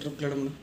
teatro, claro.